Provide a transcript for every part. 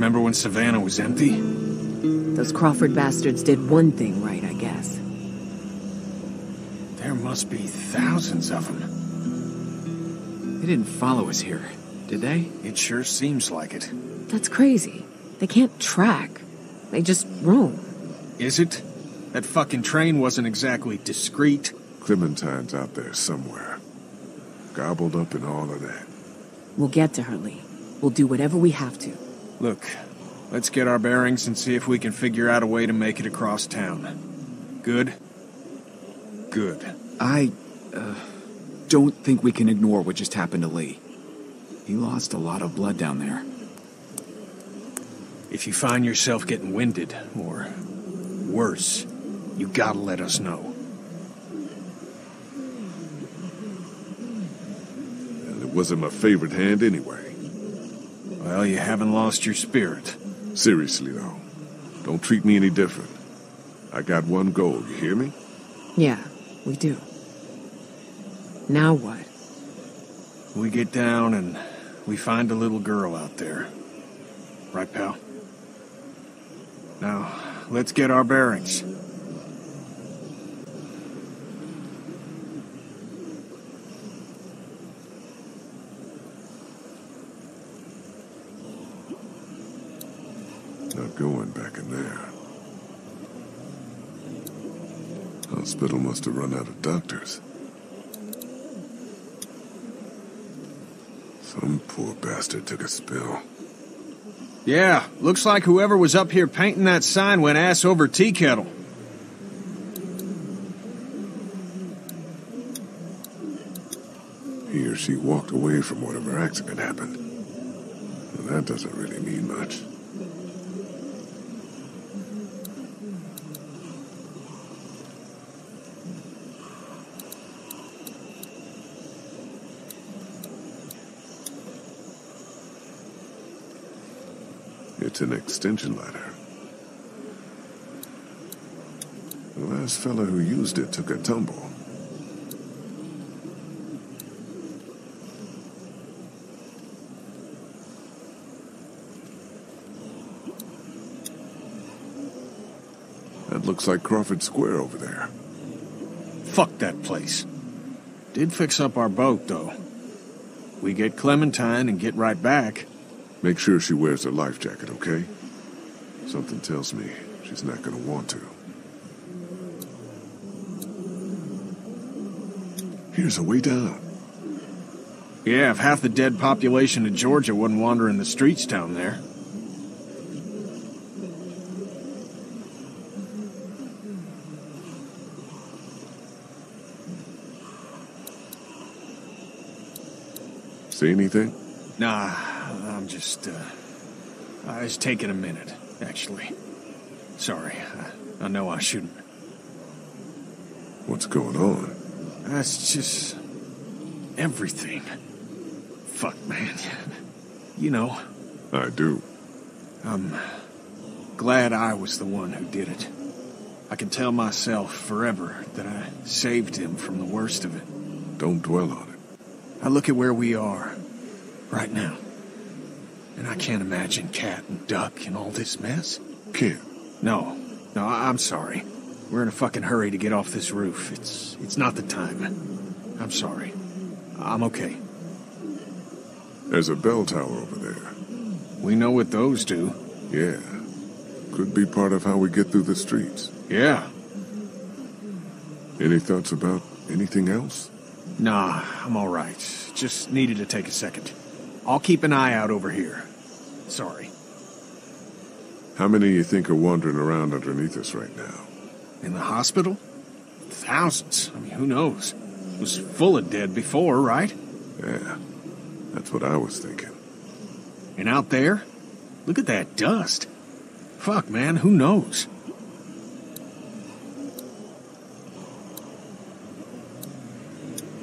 Remember when Savannah was empty? Those Crawford bastards did one thing right, I guess. There must be thousands of them. They didn't follow us here, did they? It sure seems like it. That's crazy. They can't track. They just roam. Is it? That fucking train wasn't exactly discreet. Clementine's out there somewhere. Gobbled up in all of that. We'll get to her, Lee. We'll do whatever we have to. Look, let's get our bearings and see if we can figure out a way to make it across town. Good? Good. I, uh, don't think we can ignore what just happened to Lee. He lost a lot of blood down there. If you find yourself getting winded, or worse, you gotta let us know. And it wasn't my favorite hand anyway. Well, you haven't lost your spirit. Seriously, though. Don't treat me any different. I got one goal, you hear me? Yeah, we do. Now what? We get down and we find a little girl out there. Right, pal? Now, let's get our bearings. Not going back in there. Hospital must have run out of doctors. Some poor bastard took a spill. Yeah, looks like whoever was up here painting that sign went ass over tea kettle. He or she walked away from whatever accident happened. Well, that doesn't really mean much. It's an extension ladder. The last fellow who used it took a tumble. That looks like Crawford Square over there. Fuck that place. Did fix up our boat, though. We get Clementine and get right back. Make sure she wears her life jacket, okay? Something tells me she's not gonna want to. Here's a way down. Yeah, if half the dead population of Georgia wasn't wandering the streets down there. See anything? Nah, just, uh. I was taking a minute, actually. Sorry, I, I know I shouldn't. What's going on? That's just. everything. Fuck, man. You know, I do. I'm glad I was the one who did it. I can tell myself forever that I saved him from the worst of it. Don't dwell on it. I look at where we are right now, and I can't imagine Cat and Duck in all this mess. Can't. No, no, I- I'm sorry. We're in a fucking hurry to get off this roof. It's it's not the time. I'm sorry. I'm okay. There's a bell tower over there. We know what those do. Yeah. Could be part of how we get through the streets. Yeah. Any thoughts about anything else? Nah, I'm all right. Just needed to take a second. I'll keep an eye out over here. Sorry. How many you think are wandering around underneath us right now? In the hospital? Thousands. I mean, who knows? It was full of dead before, right? Yeah. That's what I was thinking. And out there? Look at that dust. Fuck, man, who knows?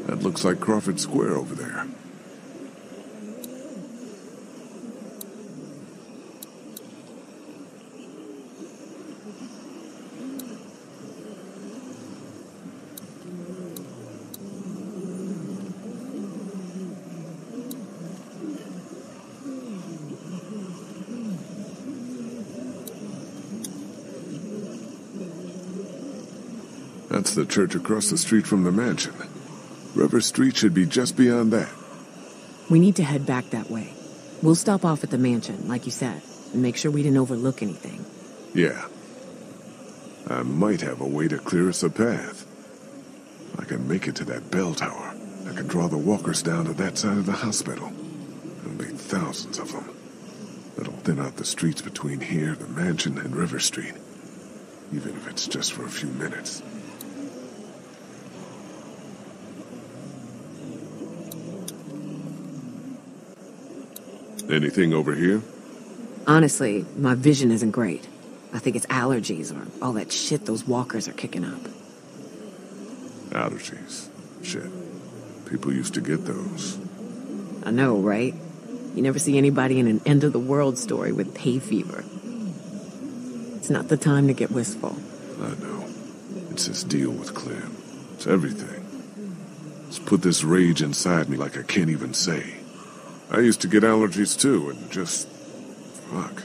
That looks like Crawford Square over there. That's the church across the street from the mansion. River Street should be just beyond that. We need to head back that way. We'll stop off at the mansion, like you said, and make sure we didn't overlook anything. Yeah. I might have a way to clear us a path. I can make it to that bell tower. I can draw the walkers down to that side of the hospital. There'll be thousands of them. That'll thin out the streets between here, the mansion, and River Street. Even if it's just for a few minutes. Anything over here? Honestly, my vision isn't great. I think it's allergies or all that shit those walkers are kicking up. Allergies. Shit. People used to get those. I know, right? You never see anybody in an end of the world story with hay fever. It's not the time to get wistful. I know. It's this deal with Clem. It's everything. It's put this rage inside me like I can't even say. I used to get allergies too, and just. Fuck.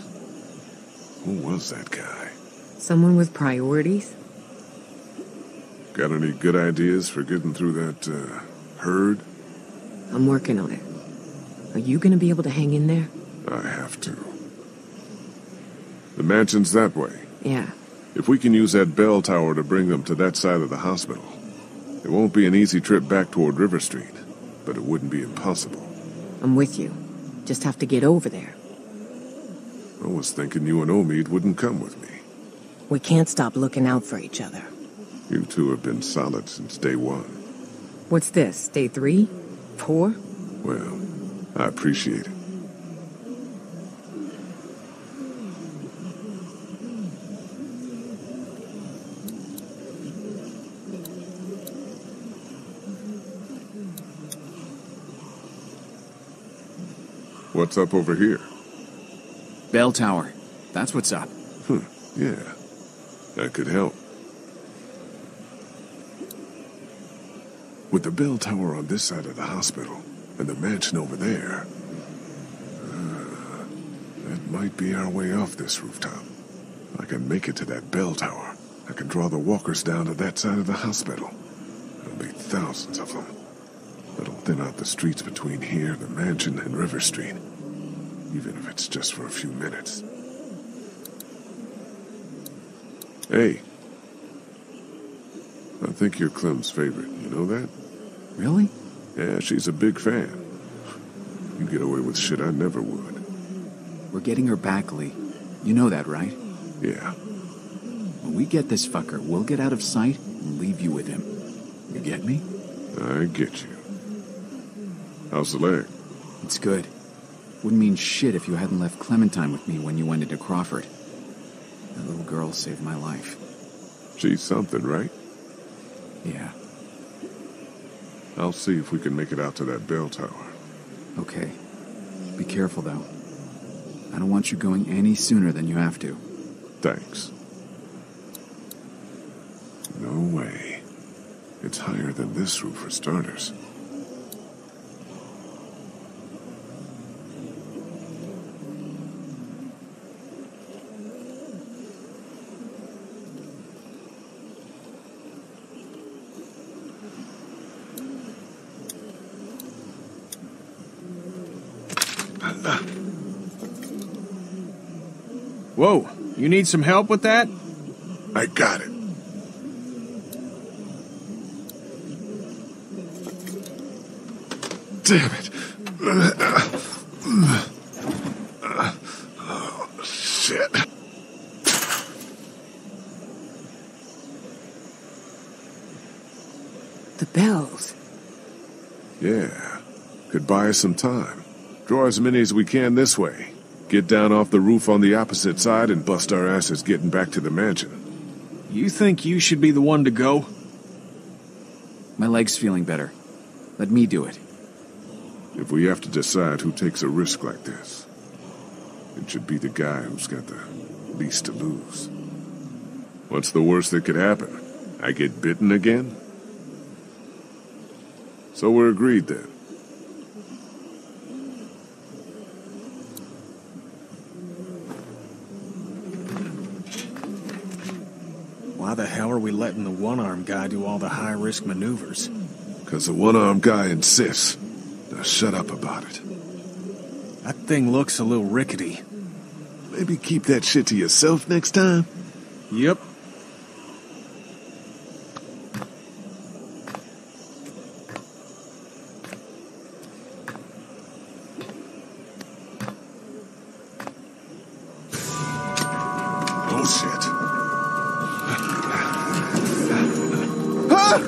Who was that guy? Someone with priorities? Got any good ideas for getting through that, uh, herd? I'm working on it. Are you gonna be able to hang in there? I have to. The mansion's that way. Yeah. If we can use that bell tower to bring them to that side of the hospital, it won't be an easy trip back toward River Street, but it wouldn't be impossible. I'm with you. Just have to get over there. I was thinking you and Omid wouldn't come with me. We can't stop looking out for each other. You two have been solid since day one. What's this? Day three? Four? Well, I appreciate it. What's up over here? Bell tower. That's what's up. Huh, yeah. That could help. With the bell tower on this side of the hospital and the mansion over there, uh, that might be our way off this rooftop. I can make it to that bell tower. I can draw the walkers down to that side of the hospital. There'll be thousands of them. Thin out the streets between here, the mansion, and River Street. Even if it's just for a few minutes. Hey. I think you're Clem's favorite. You know that? Really? Yeah, she's a big fan. You get away with shit I never would. We're getting her back, Lee. You know that, right? Yeah. When we get this fucker, we'll get out of sight and leave you with him. You get me? I get you. How's the leg? It's good. Wouldn't mean shit if you hadn't left Clementine with me when you went into Crawford. That little girl saved my life. She's something, right? Yeah. I'll see if we can make it out to that bell tower. Okay. Be careful, though. I don't want you going any sooner than you have to. Thanks. No way. It's higher than this roof for starters. Whoa, you need some help with that? I got it. Damn it. Oh, shit. The bells. Yeah. Could buy us some time. Draw as many as we can this way. Get down off the roof on the opposite side and bust our asses getting back to the mansion. You think you should be the one to go? My leg's feeling better. Let me do it. If we have to decide who takes a risk like this, it should be the guy who's got the least to lose. What's the worst that could happen? I get bitten again? So we're agreed then. Why the hell are we letting the one-armed guy do all the high-risk maneuvers? Because the one-armed guy insists. Now shut up about it. That thing looks a little rickety. Maybe keep that shit to yourself next time? Yep. Ah!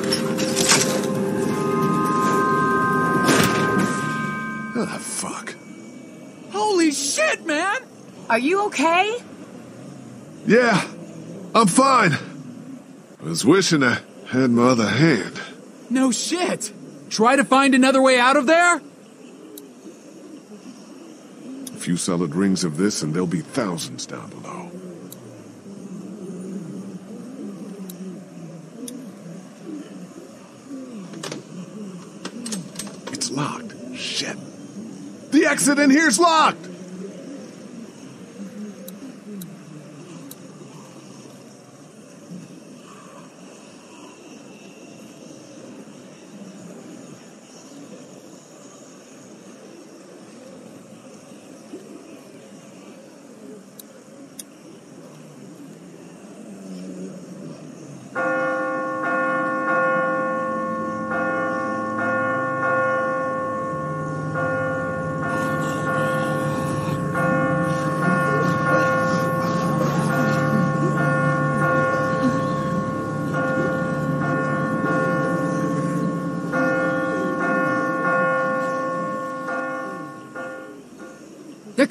Ah, fuck. Holy shit, man! Are you okay? Yeah, I'm fine. I was wishing I had my other hand. No shit! Try to find another way out of there? A few solid rings of this, and there'll be thousands down below. It's locked. Shit. The exit in here's locked!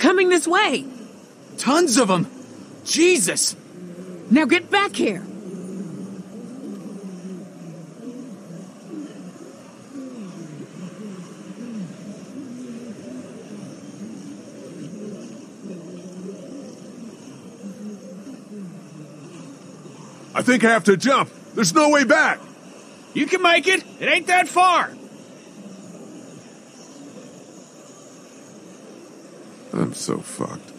Coming this way. Tons of them! Jesus! Now get back here. I think I have to jump. There's no way back. You can make it. It ain't that far. I'm so fucked.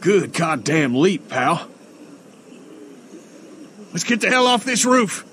Good goddamn leap, pal. Let's get the hell off this roof.